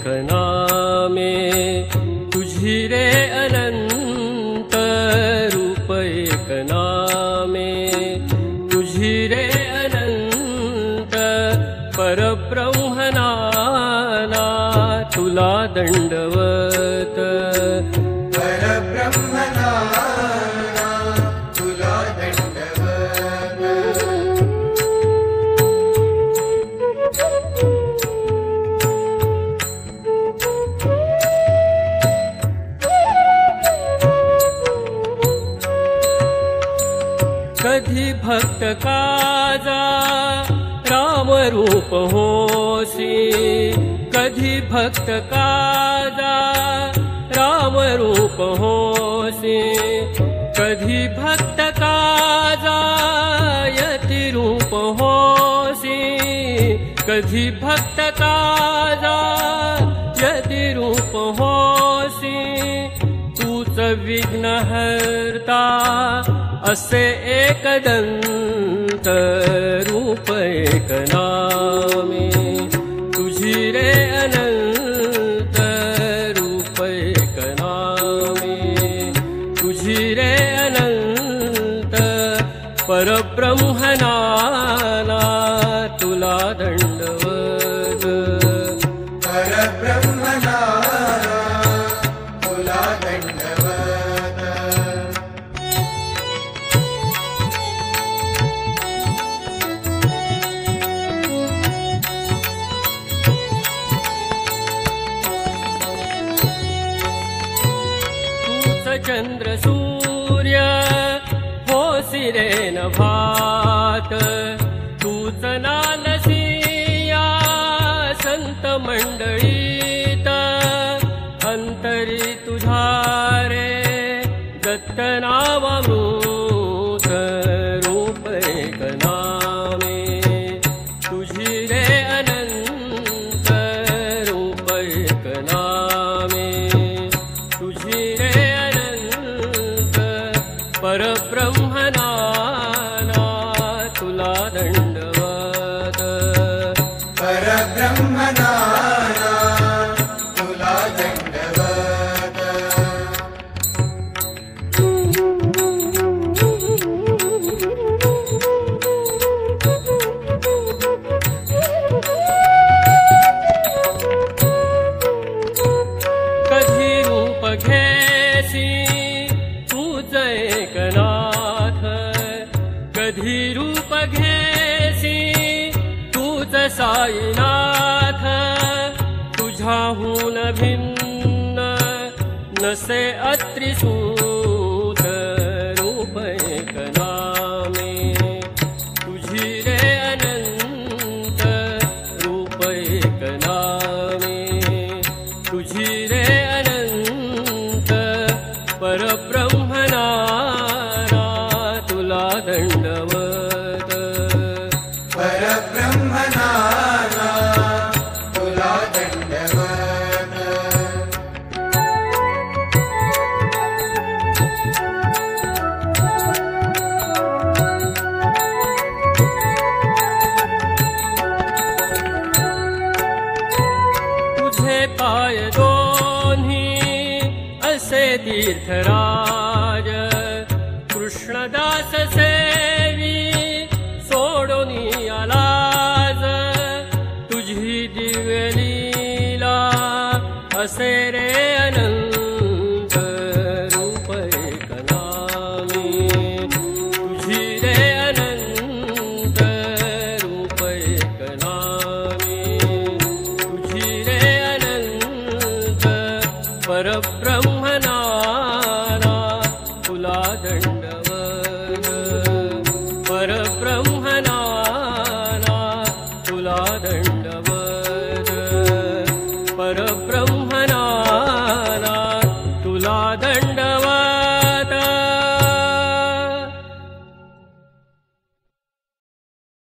रूपैकनामे तुझी रे अनन्त रूपैकनामे तुझी रे अनन्त परब्रह्मणाना तुला दण्डवत भक्त काजा रामरूप कधी भक्त काजा रामरूप होसी। कधी भक्त काजा यतिरूप होसी। कधी भक्त काजा यतिरूप होसी। तूच विघ्नहर्ता असे एकदन्त रूप एकनामे तुझी रे अनन्त रूप एकनामे तुझी रे अनन्त परब्रह्मणाना चन्द्र सूर्य भात तूच नालसिया साईनाथ तुझ्याहून भिन्न नसे अत्रिसूत पाय दोन्ही असे तीर्थराज कृष्णदास